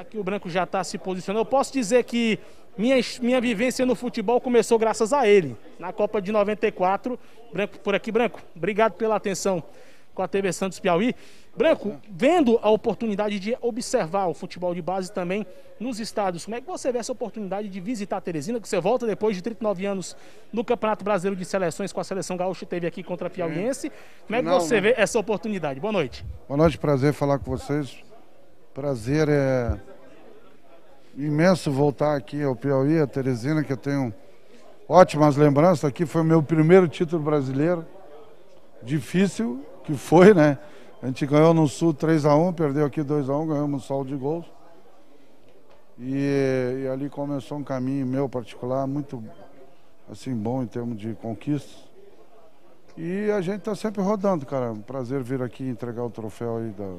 Aqui o Branco já está se posicionando. Eu posso dizer que minha, minha vivência no futebol começou graças a ele. Na Copa de 94. Branco, por aqui, Branco, obrigado pela atenção com a TV Santos Piauí. Branco, vendo a oportunidade de observar o futebol de base também nos estádios, como é que você vê essa oportunidade de visitar a Teresina, que você volta depois de 39 anos no Campeonato Brasileiro de Seleções com a Seleção Gaúcha, teve aqui contra a Piauiense. Como é que você né? vê essa oportunidade? Boa noite. Boa noite, prazer falar com vocês. Prazer é imenso voltar aqui ao Piauí, a Teresina, que eu tenho ótimas lembranças. Aqui foi o meu primeiro título brasileiro. Difícil que foi, né? A gente ganhou no Sul 3x1, perdeu aqui 2x1, ganhamos um saldo de gols. E, e, ali começou um caminho meu particular, muito assim bom em termos de conquistas. E a gente está sempre rodando, cara. Prazer vir aqui entregar o troféu aí da,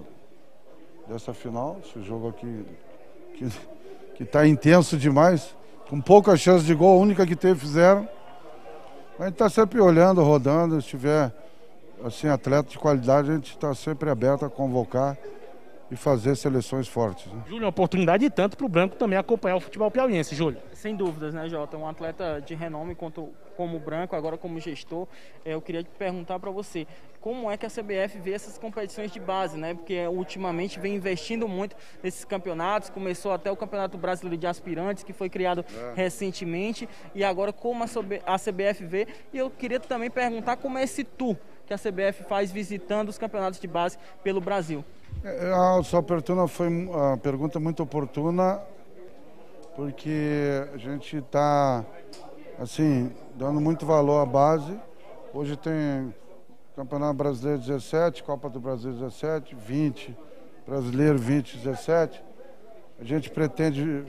dessa final. Esse jogo aqui que, que tá intenso demais, com pouca chance de gol, a única que teve fizeram. A gente está sempre olhando, rodando, se tiver assim, atleta de qualidade, a gente está sempre aberto a convocar e fazer seleções fortes. Né? Júlio, uma oportunidade tanto para o Branco também acompanhar o futebol piauiense, Júlio. Sem dúvidas, né, Jota? Um atleta de renome quanto, como Branco, agora como gestor. É, eu queria te perguntar para você, como é que a CBF vê essas competições de base, né? Porque ultimamente vem investindo muito nesses campeonatos, começou até o Campeonato Brasileiro de Aspirantes, que foi criado é. recentemente, e agora como a CBF vê. E eu queria também perguntar como é esse tour que a CBF faz visitando os campeonatos de base pelo Brasil. É, a sua pergunta foi uma pergunta muito oportuna, porque a gente está assim, dando muito valor à base. Hoje tem Campeonato Brasileiro 17, Copa do Brasil 17, 20, Brasileiro 20, 17. A gente pretende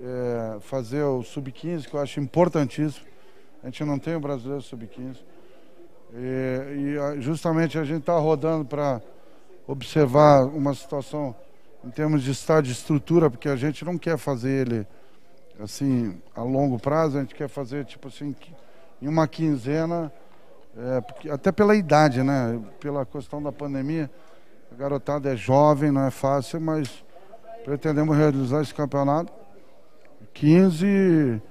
é, fazer o Sub-15, que eu acho importantíssimo. A gente não tem o Brasileiro Sub-15. E, e justamente a gente está rodando para observar uma situação em termos de estado de estrutura, porque a gente não quer fazer ele assim a longo prazo, a gente quer fazer tipo assim em uma quinzena, é, porque, até pela idade, né? Pela questão da pandemia, a garotada é jovem, não é fácil, mas pretendemos realizar esse campeonato 15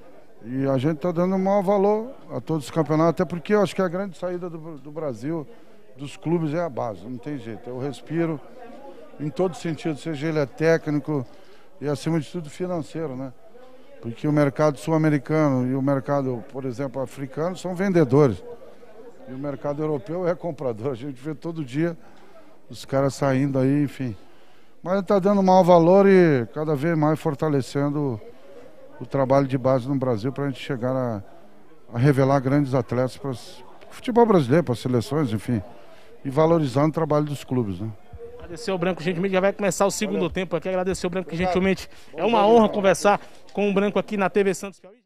e a gente está dando maior valor a todos os campeonatos, até porque eu acho que a grande saída do, do Brasil, dos clubes, é a base, não tem jeito. Eu respiro em todo sentido, seja ele é técnico e acima de tudo financeiro, né? Porque o mercado sul-americano e o mercado, por exemplo, africano são vendedores. E o mercado europeu é comprador. A gente vê todo dia os caras saindo aí, enfim. Mas está dando maior valor e cada vez mais fortalecendo o trabalho de base no Brasil para a gente chegar a, a, revelar grandes atletas para o futebol brasileiro, para as seleções, enfim. E valorizando o trabalho dos clubes, né? Agradecer o Branco, gentilmente, já vai começar o segundo Valeu. tempo aqui. Agradecer o Branco, que gentilmente é uma honra conversar com o Branco aqui na TV Santos Piauí.